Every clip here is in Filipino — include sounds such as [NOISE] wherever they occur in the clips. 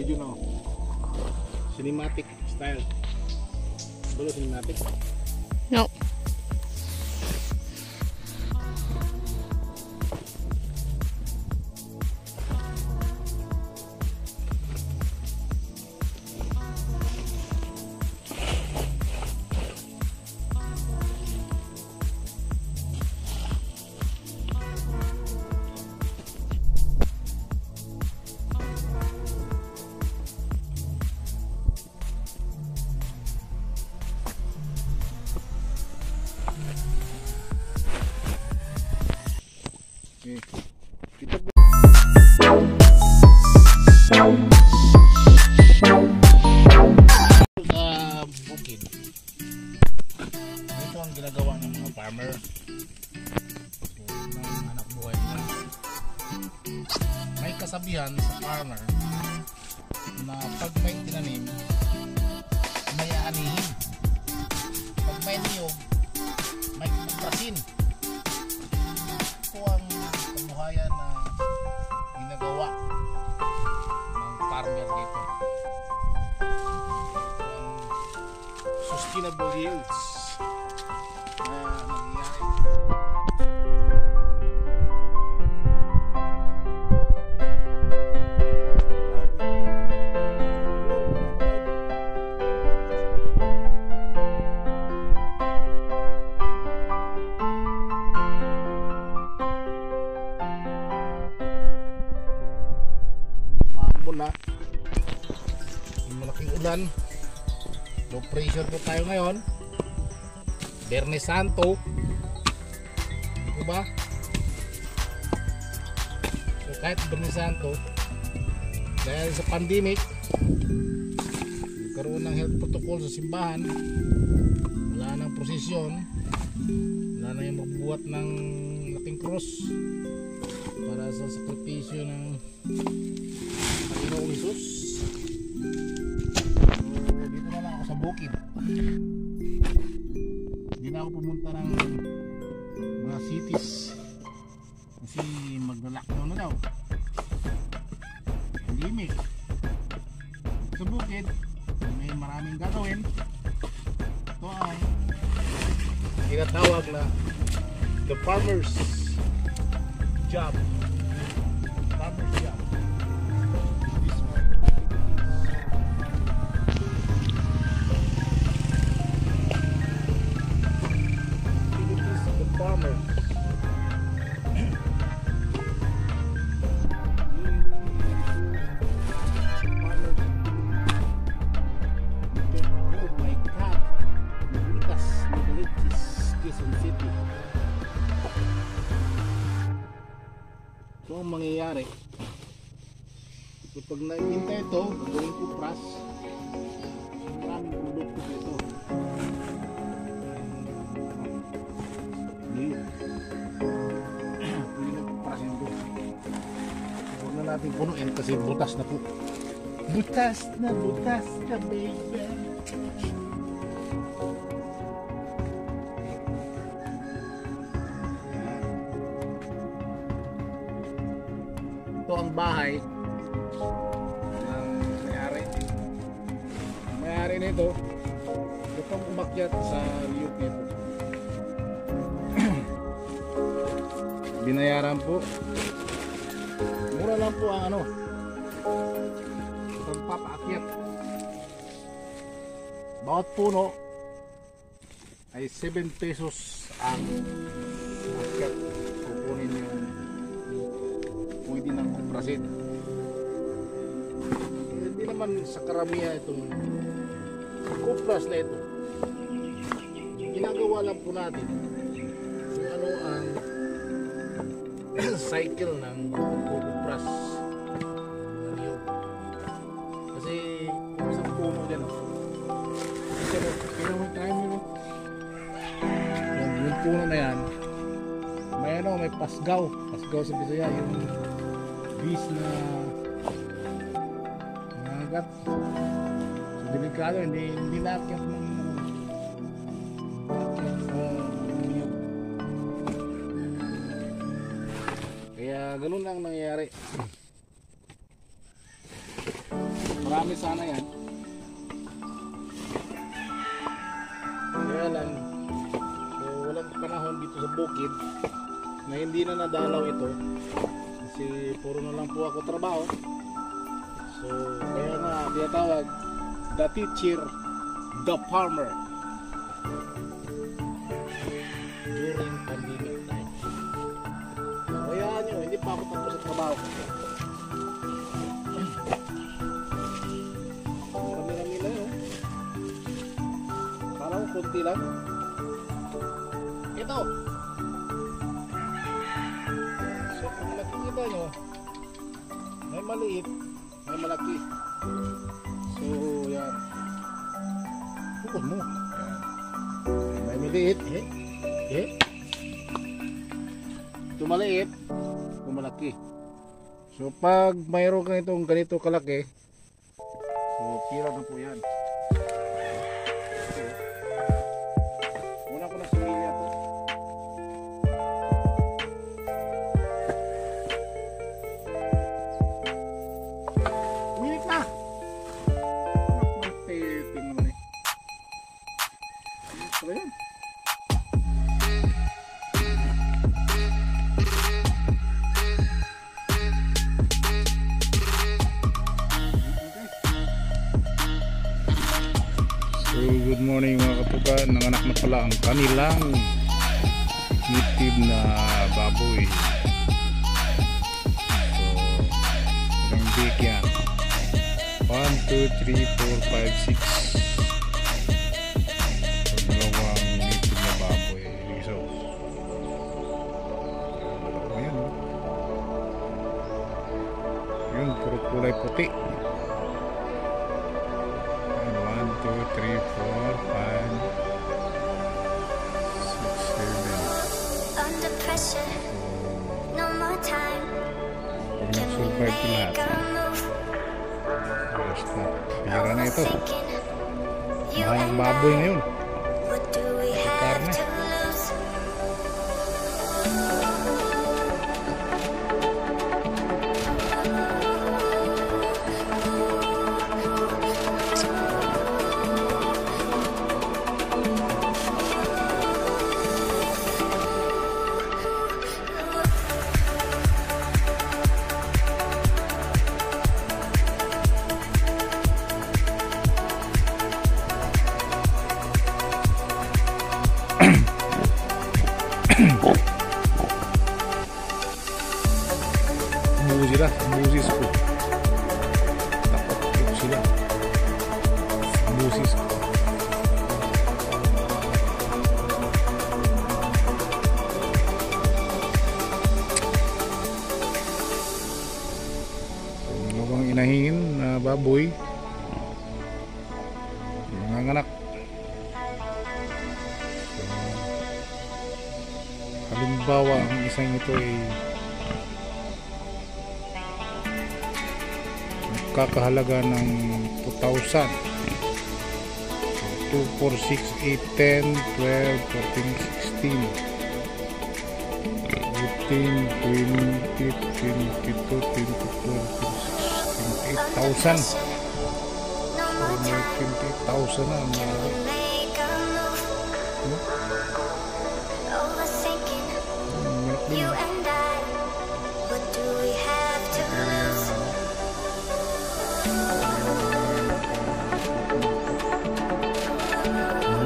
Video na. Cinematic style. Balo cinematic. No. Okay. Kita po. Sa bukid. Ito ang ginagawa ng mga farmer. So, ng anak buhay nila. May kasabihan sa farmer na pag may tinanim, may aanihin. Pag may niyog, sustainable yields na nangyayari. Maambon na. Yung malaking ulan. Low pressure po tayo ngayon. Bernie Santo. Di ba? So kahit Bernie Santo, dahil sa pandemic, nagkaroon ng health protocol sa simbahan, wala nang prosesyon, wala na yung magbuhat ng laking cross para sa sakripisyo ng Panginoong Isus. Bukid. Hindi na ako pumunta ng mga cities. Kasi magla-lockdown na daw. Limit. Sa bukid, may maraming gagawin. Ito ang tinatawag na the farmer's job. Ang mangyayari. So pag naibinta ito, gagawin ko pras. Maraming produkto. Hindi. Pwede na pras ito. Huwag na natin punuin kasi butas na po. Butas na butas ka baby. Ito ang bahay ng mayari. Mayari nito, ito pang umakyat sa liyog [CLEARS THROAT] nito. Binayaran po. Mura lang po ang ano. Pagpapaakyat. Bawat puno ay 7 pesos ang akyat. Kukunin yung pwede ng kuprasin. Hindi naman sa karamihan itong kupras na ito. Ginagawa lang po natin kung ano ang [CLEARS THROAT] cycle ng kupras. Niyog. Kasi yung isang puno dyan. mo tayo. Yung, yung puno na yan, may ano, may pasgaw. Pasgaw sa Bisaya, yung bis na nangagat. So, delikado, hindi, hindi naakyat ng naakyat sa niyog. Kaya ganun lang nangyayari. Marami sana yan. Kaya lang, so, walang panahon dito sa bukid na hindi na nadalaw ito. Kasi puro na lang po ako trabaho. So, kaya na tinatawag the teacher, the farmer. During pandemic time. Kaya nyo, hindi pa ako tapos sa trabaho. Marami-rami lang oh. Parang konti lang. May malaki. So yan. Bukod mo. Yan. May maliit, eh. Eh. Ito maliit, ito malaki. So pag mayroon ka itong ganito kalaki, so pira na po yan. Morning mga kapuka Nanganak na pala ang kanilang native na baboy. So ilang big yan? 1, 2, 3, 4, 5, 6 So dalawang native na baboy. So Ayan oh. Yun puro kulay puti pressure, no more time. Pag Can we nag-survive ko make lahat, a move? basta pira na ito. Overthinking. You Mahal ang and baboy I, ngayon. baboy. Nanganak so, halimbawa ang isang ito ay kakahalaga ng 2,000 2, 4, 6, 8, 10, 12, 14, 16 18, 20, 22, 24, 25 8,000. So make 20,000 and make them.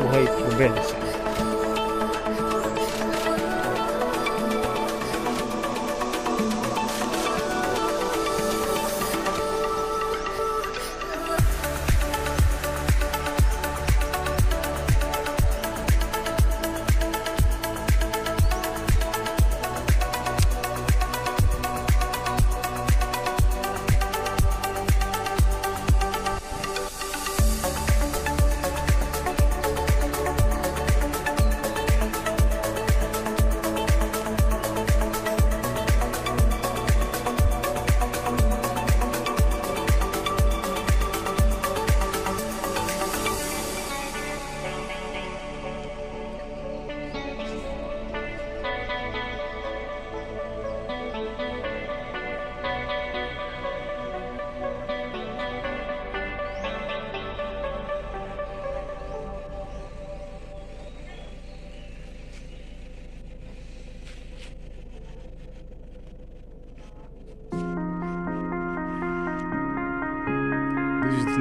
Buhay probinsya.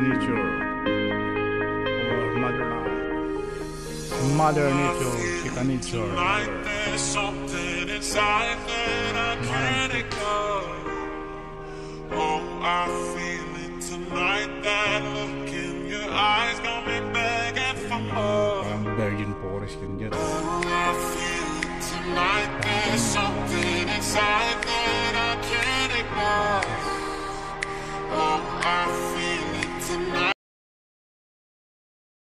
Nature or mother land. Mother nature, Chica nature. Like there's something inside that I can't ignore. Oh, I feel it tonight. That look in your eyes got me begging for more. Parang virgin forest yun dyan. I feel it tonight. There's something inside that